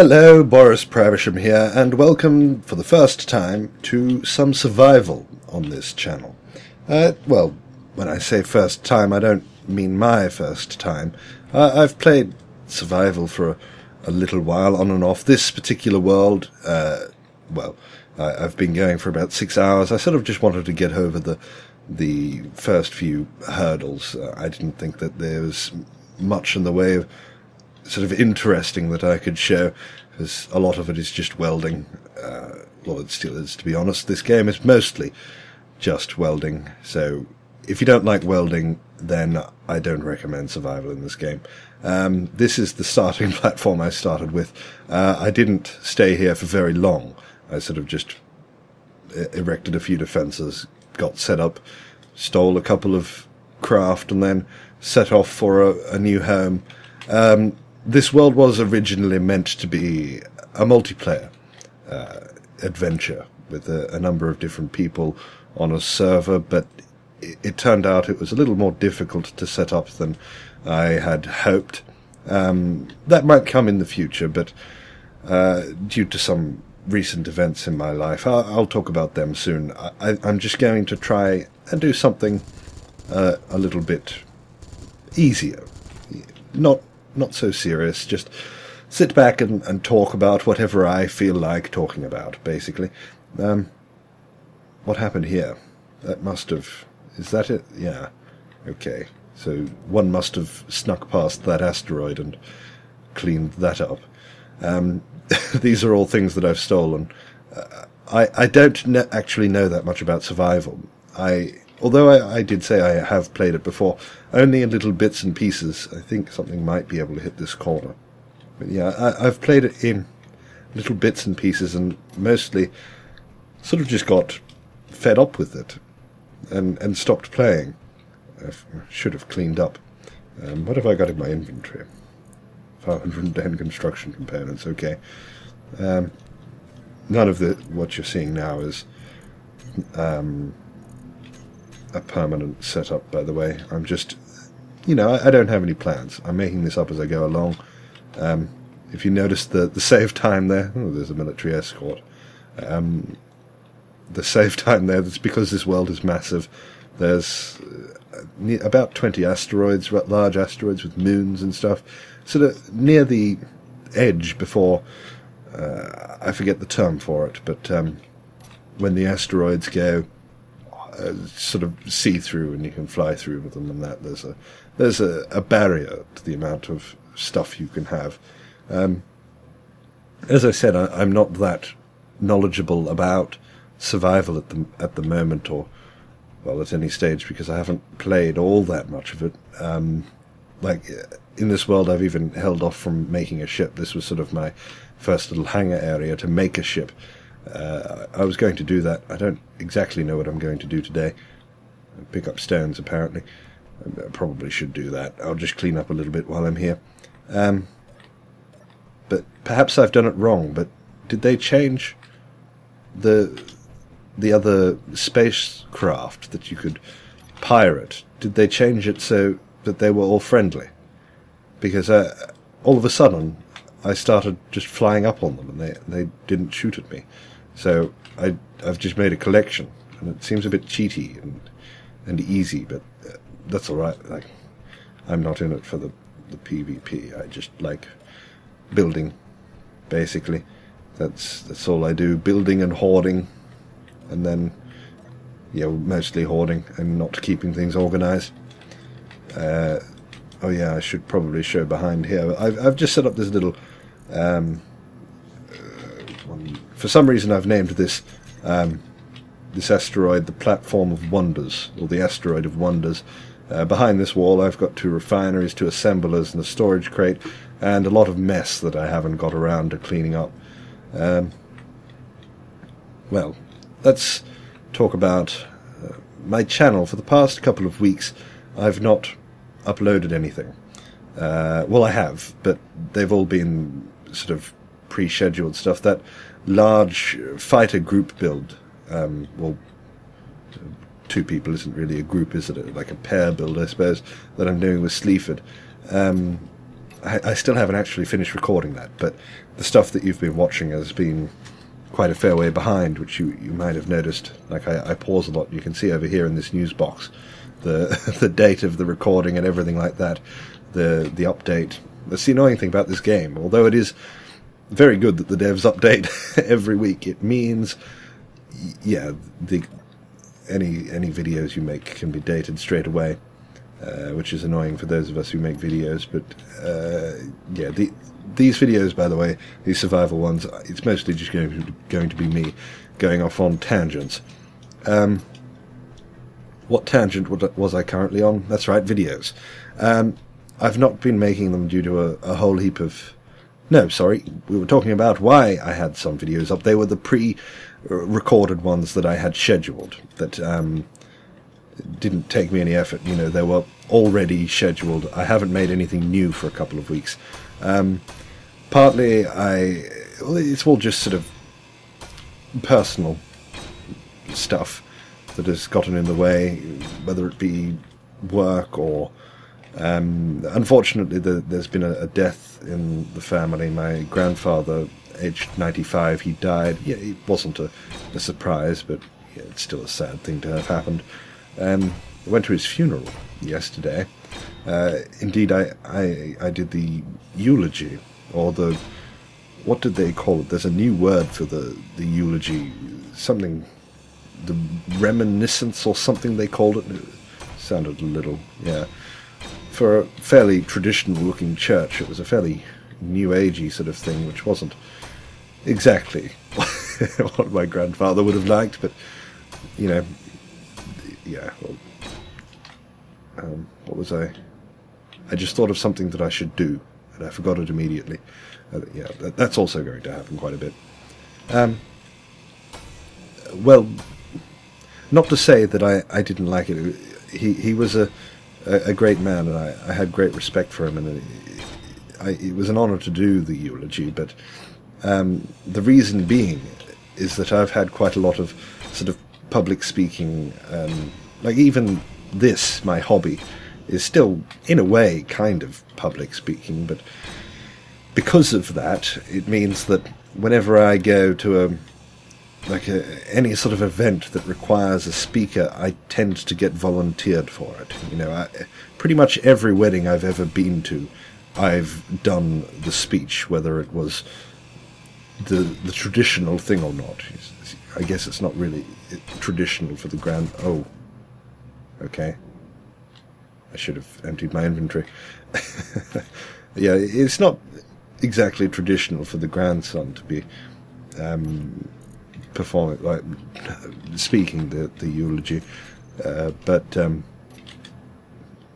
Hello, Boris Praversham here, and welcome for the first time to some survival on this channel. Uh, well, when I say first time, I don't mean my first time. Uh, I've played survival for a, a, little while, on and off. This particular world, uh, well, I, have been going for about six hours. I sort of just wanted to get over the the first few hurdles. Uh, I didn't think that there was much in the way of sort of interesting that I could show, because a lot of it is just welding. Uh, still is, to be honest. This game is mostly just welding, so if you don't like welding, then I don't recommend survival in this game. Um, this is the starting platform I started with. Uh, I didn't stay here for very long. I sort of just erected a few defences, got set up, stole a couple of craft, and then set off for a, a new home. Um, this world was originally meant to be a multiplayer uh, adventure with a, a, number of different people on a server, but it, it, turned out it was a little more difficult to set up than I had hoped. Um, that might come in the future, but uh, due to some recent events in my life, I'll, I'll talk about them soon. I, am just going to try and do something uh, a little bit easier, not not so serious. Just sit back and, and talk about whatever I feel like talking about, basically. Um, what happened here? That must have. Is that it? Yeah. Okay. So one must have snuck past that asteroid and cleaned that up. Um, these are all things that I've stolen. Uh, I, I don't actually know that much about survival. I although I, I, did say I have played it before, only in little bits and pieces. I think something might be able to hit this corner. But yeah, I, have played it in little bits and pieces and mostly sort of just got fed up with it and, and stopped playing. I should have cleaned up. Um, what have I got in my inventory? 510 construction components, okay. Um, none of the what you're seeing now is um, a permanent setup, by the way. I'm just, you know, I, I, don't have any plans. I'm making this up as I go along. Um, if you notice the, the save time there, oh, there's a military escort. Um, the save time there, that's because this world is massive. There's uh, about 20 asteroids, large asteroids with moons and stuff. Sort of near the edge before, uh, I forget the term for it, but um, when the asteroids go uh, sort of see through and you can fly through with them and that there's a there's a, a barrier to the amount of stuff you can have. Um, as I said, I, am not that knowledgeable about survival at the at the moment, or well, at any stage, because I haven't played all that much of it. Um, like in this world, I've even held off from making a ship. This was sort of my first little hangar area to make a ship uh, I was going to do that. I don't exactly know what I'm going to do today. Pick up stones, apparently. I probably should do that. I'll just clean up a little bit while I'm here. Um, but perhaps I've done it wrong. But did they change the the other spacecraft that you could pirate? Did they change it so that they were all friendly? Because uh, all of a sudden, I started just flying up on them, and they they didn't shoot at me. So I I've just made a collection, and it seems a bit cheaty and and easy, but uh, that's all right. Like I'm not in it for the the PvP. I just like building, basically. That's that's all I do: building and hoarding, and then yeah, mostly hoarding and not keeping things organized. Uh, oh yeah, I should probably show behind here. I've I've just set up this little um, for some reason, I've named this um, this asteroid the Platform of Wonders, or the Asteroid of Wonders. Uh, behind this wall, I've got two refineries, two assemblers, and a storage crate, and a lot of mess that I haven't got around to cleaning up. Um, well, let's talk about uh, my channel. For the past couple of weeks, I've not uploaded anything. Uh, well, I have, but they've all been sort of pre-scheduled stuff. That large fighter group build. Um, well, two people isn't really a group, is it? Like a pair build, I suppose, that I'm doing with Sleaford. Um, I, I still haven't actually finished recording that, but the stuff that you've been watching has been quite a fair way behind, which you, you might have noticed. Like I, I pause a lot. You can see over here in this news box the the date of the recording and everything like that, the the update. That's the annoying thing about this game. Although it is very good that the devs update every week, it means yeah the any any videos you make can be dated straight away, uh, which is annoying for those of us who make videos. But uh, yeah, the, these videos, by the way, these survival ones, it's mostly just going to, going to be me going off on tangents. Um, what tangent was I currently on? That's right, videos. Um, I've not been making them due to a, a, whole heap of. No, sorry, we were talking about why I had some videos up. They were the pre-recorded ones that I had scheduled that um, didn't take me any effort. You know, they were already scheduled. I haven't made anything new for a couple of weeks. Um, partly, I well, it's all just sort of personal stuff that has gotten in the way, whether it be work or. Um, unfortunately, the, there's been a, a, death in the family. My grandfather, aged 95, he died. Yeah, it wasn't a, a surprise, but yeah, it's still a sad thing to have happened. Um, I went to his funeral yesterday. Uh, indeed, I, I, I did the eulogy, or the what did they call it? There's a new word for the, the eulogy, something the reminiscence or something they called it. it sounded a little, yeah. For a fairly traditional looking church, it was a fairly new agey sort of thing, which wasn't exactly what my grandfather would have liked, but you know, yeah. Well, um, what was I? I just thought of something that I should do, and I forgot it immediately. Uh, yeah, that, that's also going to happen quite a bit. Um, well, not to say that I, I didn't like it. He he was a a, great man, and I, I had great respect for him, and it, I, it was an honour to do the eulogy. But um, the reason being is that I've had quite a lot of sort of public speaking, um, like even this, my hobby, is still in a way kind of public speaking, but because of that, it means that whenever I go to a like a, any sort of event that requires a speaker, I tend to get volunteered for it. You know, I, pretty much every wedding I've ever been to, I've done the speech, whether it was the the traditional thing or not. I guess it's not really traditional for the grand. Oh, okay. I should have emptied my inventory. yeah, it's not exactly traditional for the grandson to be um, performing, like speaking the the eulogy. Uh, but um,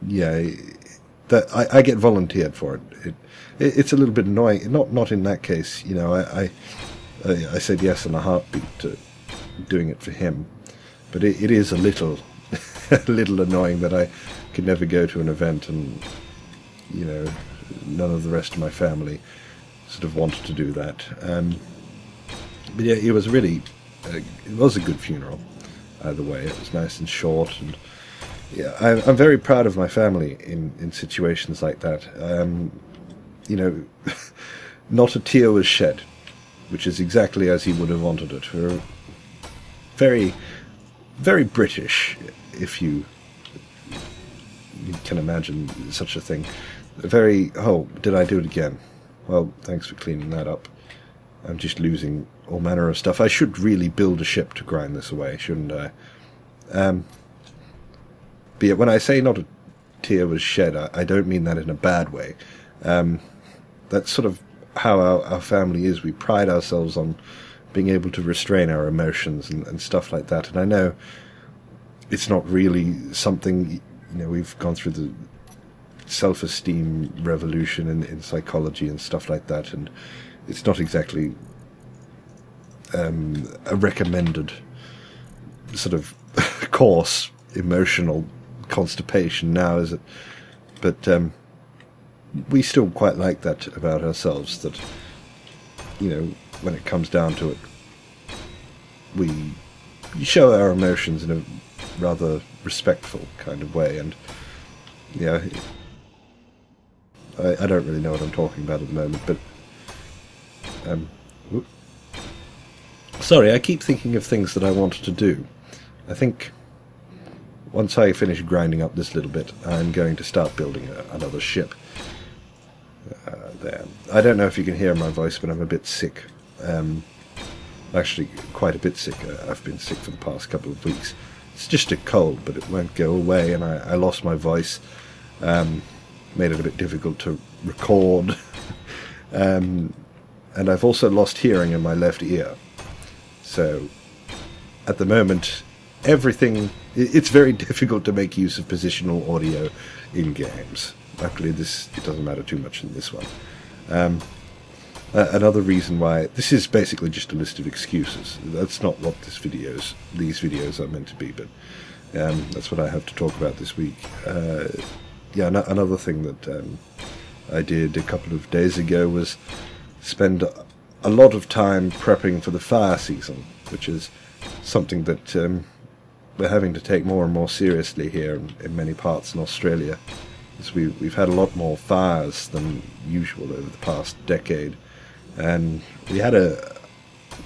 yeah, that I, I, get volunteered for it. It, it. It's a little bit annoying. Not not in that case. You know, I I, I said yes in a heartbeat to doing it for him, but it, it is a little a little annoying that I could never go to an event and you know none of the rest of my family sort of wanted to do that. Um, but yeah, it was really, uh, it was a good funeral. Either way, it was nice and short, and yeah, I'm, I'm very proud of my family in in situations like that. Um, you know, not a tear was shed, which is exactly as he would have wanted it. Very, very British, if you you can imagine such a thing. Very, oh, did I do it again? Well, thanks for cleaning that up. I'm just losing all manner of stuff. I should really build a ship to grind this away, shouldn't I? Um, but when I say not a tear was shed, I, I don't mean that in a bad way. Um, that's sort of how our, our, family is. We pride ourselves on being able to restrain our emotions and, and stuff like that. And I know it's not really something, you know, we've gone through the self-esteem revolution in, in psychology and stuff like that, and it's not exactly um, a recommended sort of course emotional constipation now, is it? But um, we still quite like that about ourselves. That you know, when it comes down to it, we show our emotions in a rather respectful kind of way, and yeah. I, I don't really know what I'm talking about at the moment, but um, sorry, I keep thinking of things that I want to do. I think once I finish grinding up this little bit, I'm going to start building a, another ship. Uh, there. I don't know if you can hear my voice, but I'm a bit sick. Um, actually, quite a bit sick. Uh, I've been sick for the past couple of weeks. It's just a cold, but it won't go away, and I, I lost my voice. Um, made it a bit difficult to record. um, and I've also lost hearing in my left ear. So, at the moment, everything. It's very difficult to make use of positional audio in games. Luckily, this it doesn't matter too much in this one. Um, uh, another reason why this is basically just a list of excuses. That's not what this videos these videos are meant to be, but um, that's what I have to talk about this week. Uh, yeah, no, another thing that um, I did a couple of days ago was spend a lot of time prepping for the fire season, which is something that um, we're having to take more and more seriously here in, in many parts in Australia. As we, we've had a lot more fires than usual over the past decade, and we had a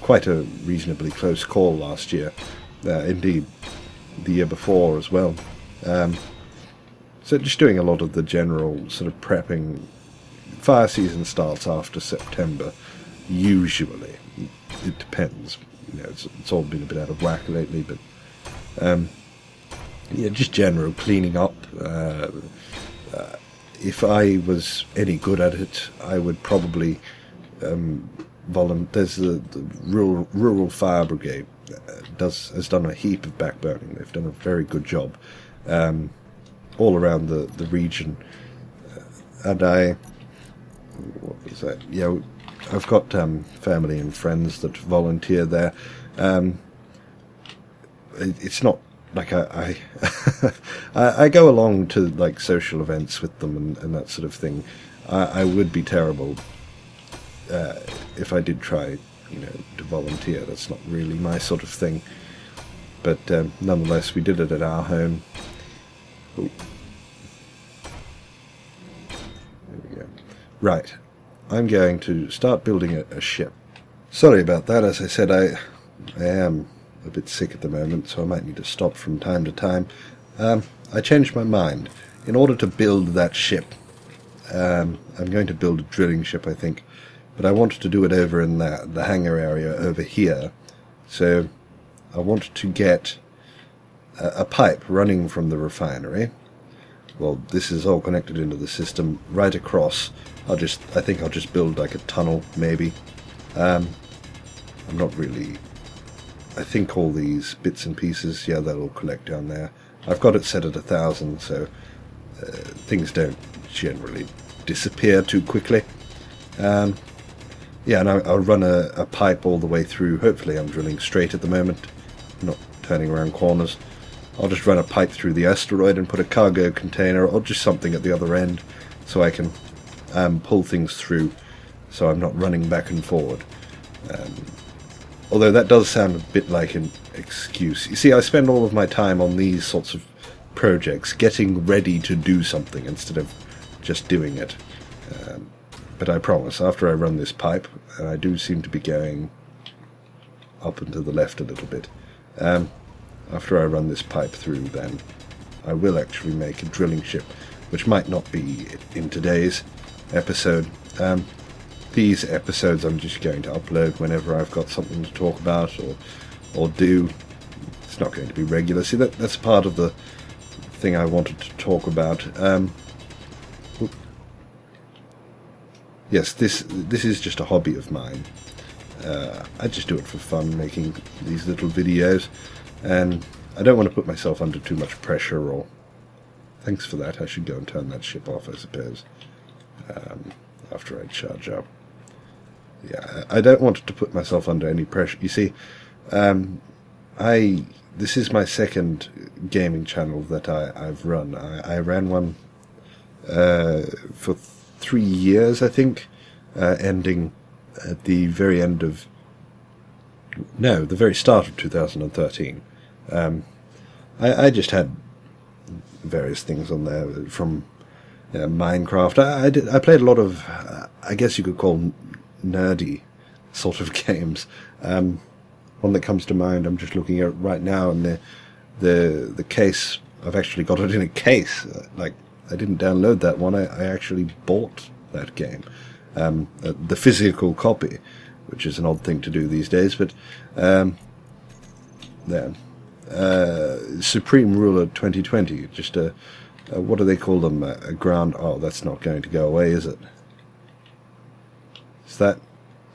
quite a reasonably close call last year. Uh, indeed, the year before as well. Um, so just doing a lot of the general sort of prepping. Fire season starts after September, usually. It depends. You know, it's, it's all been a bit out of whack lately, but um, yeah, just general cleaning up. Uh, uh, if I was any good at it, I would probably um, volunteer. There's the, the, rural rural fire brigade uh, does has done a heap of backburning. They've done a very good job. Um, all around the the region. Uh, and I, what was that? Yeah, I've got um, family and friends that volunteer there. Um, it, it's not like I I, I, go along to like social events with them and, and that sort of thing. I, I would be terrible uh, if I did try, you know, to volunteer. That's not really my sort of thing. But um, nonetheless, we did it at our home. Ooh. There we go. Right. I'm going to start building a, a, ship. Sorry about that. As I said, I, I am a bit sick at the moment, so I might need to stop from time to time. Um, I changed my mind. In order to build that ship, um, I'm going to build a drilling ship, I think, but I wanted to do it over in the, the hangar area over here. So I want to get a, a pipe running from the refinery. Well, this is all connected into the system right across. I'll just, I think I'll just build like a tunnel, maybe. Um, I'm not really, I think all these bits and pieces, yeah, they'll all collect down there. I've got it set at a thousand, so uh, things don't generally disappear too quickly. Um, yeah, and I'll, run a, a, pipe all the way through. Hopefully, I'm drilling straight at the moment, not turning around corners. I'll just run a pipe through the asteroid and put a cargo container or just something at the other end so I can um, pull things through so I'm not running back and forward. Um, although that does sound a bit like an excuse. You see, I spend all of my time on these sorts of projects getting ready to do something instead of just doing it. Um, but I promise, after I run this pipe, and I do seem to be going up and to the left a little bit, um, after I run this pipe through, then I will actually make a drilling ship, which might not be in today's episode. Um, these episodes I'm just going to upload whenever I've got something to talk about or or do. It's not going to be regular. See, that that's part of the thing I wanted to talk about. Um, yes, this this is just a hobby of mine. Uh, I just do it for fun, making these little videos, and I don't want to put myself under too much pressure. Or thanks for that. I should go and turn that ship off, I suppose, um, after I charge up. Yeah, I don't want to put myself under any pressure. You see, um, I this is my second gaming channel that I, have run. I, I, ran one uh, for three years, I think, uh, ending at the very end of no, the very start of 2013. Um, I, I, just had various things on there from yeah, Minecraft. I, I, did, I played a lot of, uh, I guess you could call nerdy sort of games. Um, one that comes to mind, I'm just looking at right now, and the the the case. I've actually got it in a case. Uh, like I didn't download that one. I, I actually bought that game, um, uh, the physical copy, which is an odd thing to do these days. But um, there, uh, Supreme Ruler 2020. Just a, a what do they call them? A, a ground. Oh, that's not going to go away, is it? Is that?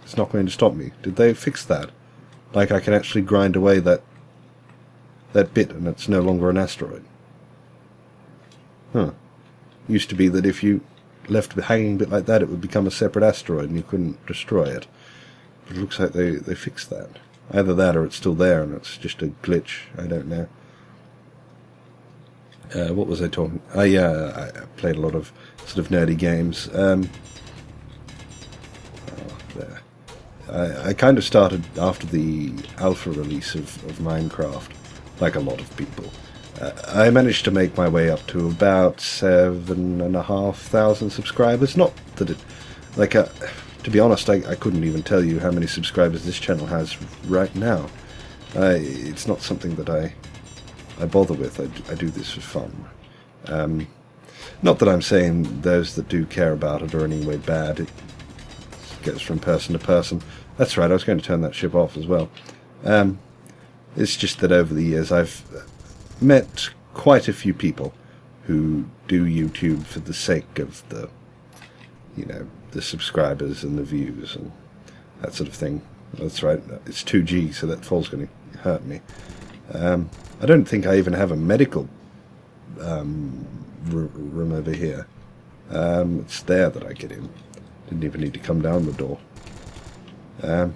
It's not going to stop me. Did they fix that? Like I can actually grind away that that bit and it's no longer an asteroid. Huh. Used to be that if you left a hanging bit like that, it would become a separate asteroid and you couldn't destroy it. But it looks like they, they fixed that. Either that or it's still there and it's just a glitch. I don't know. Uh, what was I talking? I, uh, I played a lot of sort of nerdy games. Um, I, I kind of started after the alpha release of, of Minecraft, like a lot of people. Uh, I managed to make my way up to about seven and a half thousand subscribers. Not that it, like, uh, to be honest, I, I couldn't even tell you how many subscribers this channel has right now. It's not something that I I bother with. I, I do this for fun. Um, not that I'm saying those that do care about it are anyway bad. It gets from person to person. That's right, I was going to turn that ship off as well. Um, it's just that over the years I've met quite a few people who do YouTube for the sake of the, you know, the subscribers and the views and that sort of thing. That's right, it's 2G, so that fall's going to hurt me. Um, I don't think I even have a medical um, room over here. Um, it's there that I get in. Didn't even need to come down the door. Um,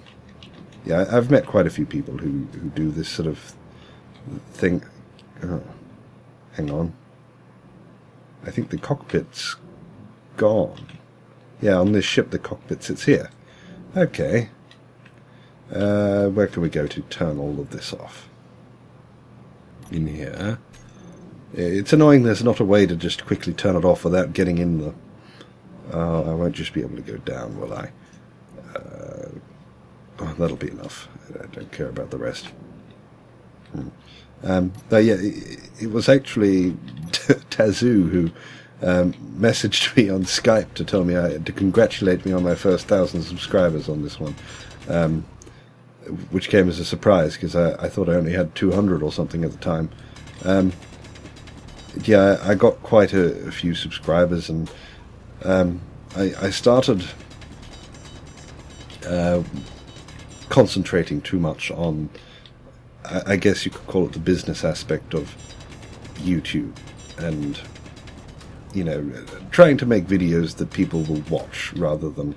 yeah, I've met quite a few people who, who do this sort of thing. Oh, hang on. I think the cockpit's gone. Yeah, on this ship, the cockpit sits here. Okay. Uh, where can we go to turn all of this off? In here. It's annoying there's not a way to just quickly turn it off without getting in the... Uh, I won't just be able to go down, will I? Uh, oh, that'll be enough. I don't care about the rest. Hmm. Um, but yeah, it, it was actually Tazoo who um, messaged me on Skype to tell me I, to congratulate me on my first thousand subscribers on this one, um, which came as a surprise because I, I, thought I only had 200 or something at the time. Um, yeah, I got quite a, a few subscribers, and um, I, I, started uh, concentrating too much on, I, I guess you could call it the business aspect of YouTube, and you know, trying to make videos that people will watch rather than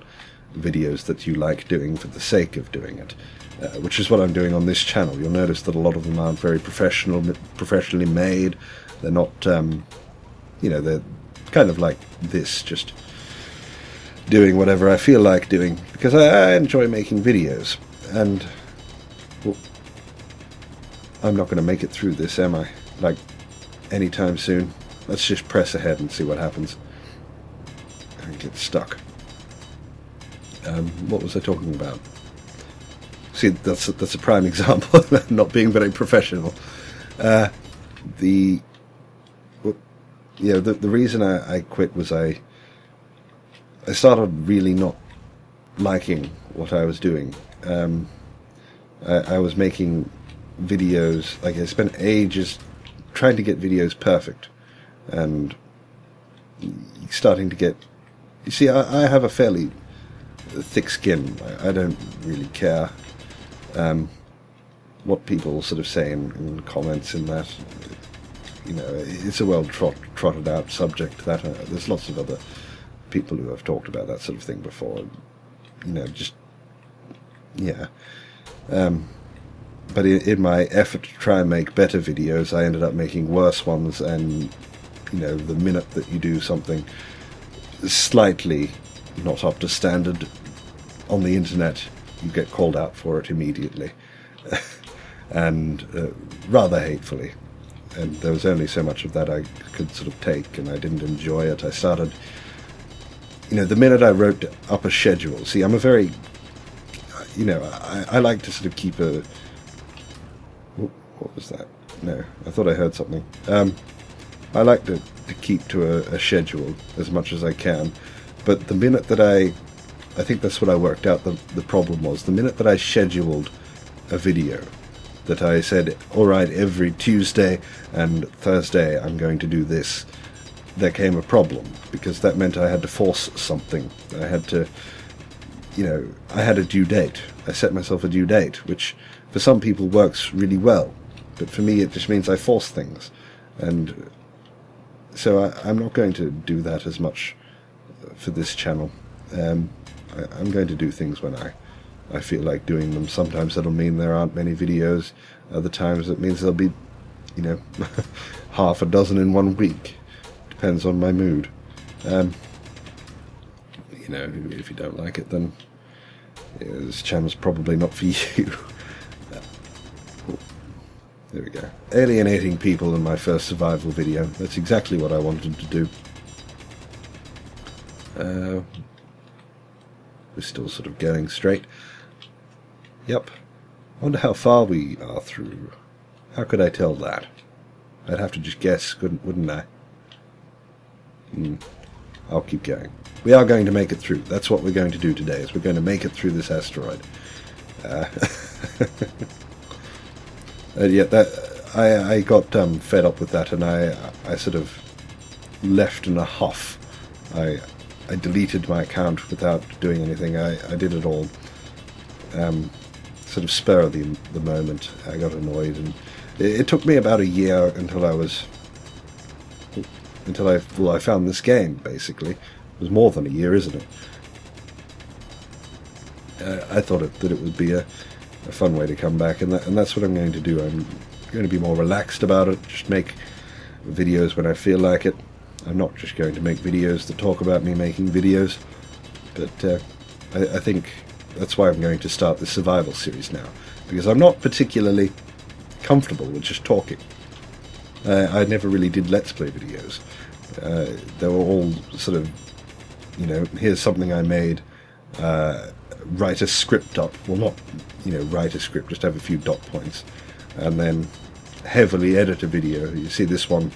videos that you like doing for the sake of doing it. Uh, which is what I'm doing on this channel. You'll notice that a lot of them aren't very professional, professionally made. They're not, um, you know, they're kind of like this, just doing whatever I feel like doing because I, I enjoy making videos. And well, I'm not going to make it through this, am I? Like anytime soon. Let's just press ahead and see what happens. I get stuck. Um, what was I talking about? See, that's a, that's a prime example of not being very professional. Uh, the yeah, the the reason I, I quit was I I started really not liking what I was doing. Um, I, I, was making videos, like I spent ages trying to get videos perfect, and starting to get. You see, I, I have a fairly thick skin. I, I don't really care um, what people sort of say in, in, comments in that. You know, it's a well trot, trotted out subject. That uh, there's lots of other people who have talked about that sort of thing before. You know, just yeah. Um, but in, in, my effort to try and make better videos, I ended up making worse ones. And you know, the minute that you do something slightly not up to standard on the internet, you get called out for it immediately, and uh, rather hatefully. and there was only so much of that I could sort of take, and I didn't enjoy it. I started, you know, the minute I wrote up a schedule. See, I'm a very, you know, I, I like to sort of keep a. What was that? No, I thought I heard something. Um, I like to, to keep to a, a schedule as much as I can, but the minute that I, I think that's what I worked out. The the problem was the minute that I scheduled a video that I said, all right, every Tuesday and Thursday I'm going to do this, there came a problem because that meant I had to force something. I had to, you know, I had a due date. I set myself a due date, which for some people works really well, but for me it just means I force things. And so I, am not going to do that as much for this channel. Um, I, I'm going to do things when I I feel like doing them. Sometimes that'll mean there aren't many videos. Other times it means there'll be, you know, half a dozen in one week. Depends on my mood. Um, you know, if you don't like it, then yeah, this channel's probably not for you. there we go. Alienating people in my first survival video. That's exactly what I wanted to do. Uh, we're still sort of going straight. Yep. Wonder how far we are through. How could I tell that? I'd have to just guess, couldn't, wouldn't I? Hmm. I'll keep going. We are going to make it through. That's what we're going to do today, is we're going to make it through this asteroid. Uh, that I, I got um, fed up with that, and I, I sort of left in a huff. I, I deleted my account without doing anything. I, I did it all. Um, sort of spur of the, the moment, I got annoyed, and it, it, took me about a year until I was until I well I found this game. Basically, it was more than a year, isn't it? Uh, I thought it, that it would be a, a fun way to come back, and that, and that's what I'm going to do. I'm going to be more relaxed about it. Just make videos when I feel like it. I'm not just going to make videos that talk about me making videos, but uh, I, I think that's why I'm going to start the survival series now, because I'm not particularly comfortable with just talking. Uh, I never really did Let's Play videos. Uh, they were all sort of, you know, here's something I made, uh, write a script up. Well, not, you know, write a script, just have a few dot points, and then heavily edit a video. You see this one,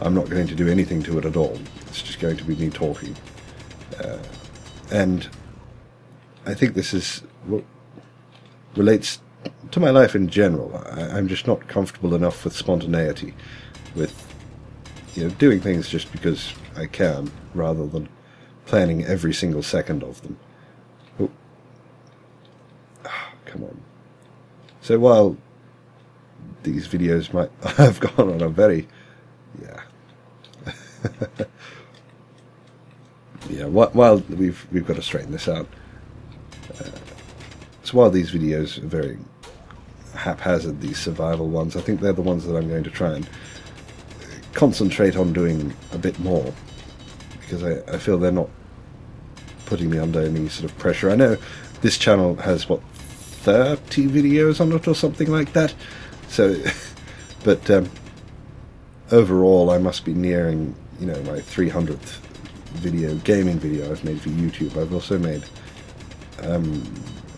I'm not going to do anything to it at all. It's just going to be me talking. Uh, and I think this is what relates to my life in general. I, am just not comfortable enough with spontaneity, with you know doing things just because I can, rather than planning every single second of them. Oh, oh come on. So while these videos might have gone on a very yeah while we've we've got to straighten this out so while these videos are very haphazard, these survival ones, I think they're the ones that I'm going to try and concentrate on doing a bit more because I, I feel they're not putting me under any sort of pressure. I know this channel has what 30 videos on it or something like that. So, but um, overall, I must be nearing you know my 300th video gaming video I've made for YouTube. I've also made um,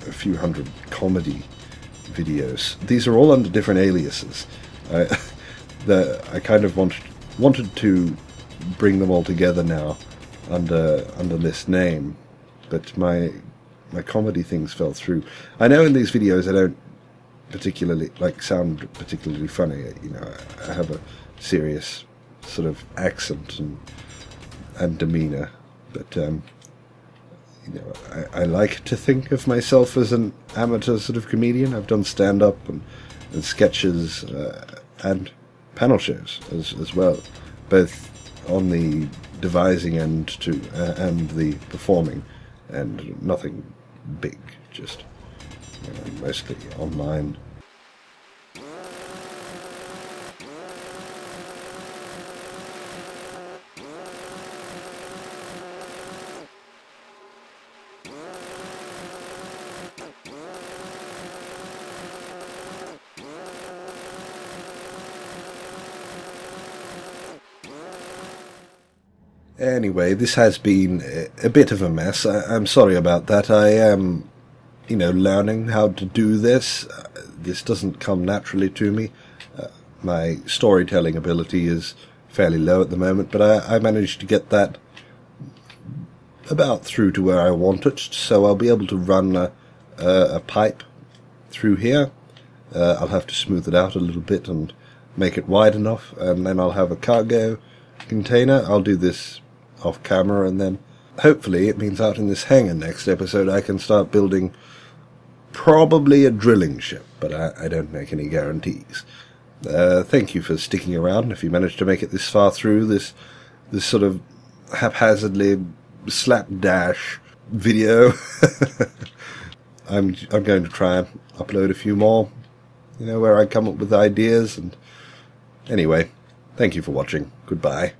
a few hundred comedy videos. These are all under different aliases. I, the, I kind of wanted wanted to bring them all together now under under this name, but my my comedy things fell through. I know in these videos I don't particularly like sound particularly funny. You know, I, I have a serious sort of accent and and demeanor, but um, you know, I, I, like to think of myself as an amateur sort of comedian. I've done stand up and, and sketches uh, and panel shows as, as well, both on the devising end to uh, and the performing, and nothing big, just you know, mostly online Anyway, this has been a, bit of a mess. I, I'm sorry about that. I am, you know, learning how to do this. Uh, this doesn't come naturally to me. Uh, my storytelling ability is fairly low at the moment, but I, I managed to get that about through to where I want it, so I'll be able to run a, a, a pipe through here. Uh, I'll have to smooth it out a little bit and make it wide enough, and then I'll have a cargo container. I'll do this off camera, and then hopefully it means out in this hangar next episode I can start building probably a drilling ship, but I, I don't make any guarantees. Uh, thank you for sticking around. If you managed to make it this far through this this sort of haphazardly slapdash video, I'm I'm going to try and upload a few more. You know where I come up with ideas and anyway. Thank you for watching. Goodbye.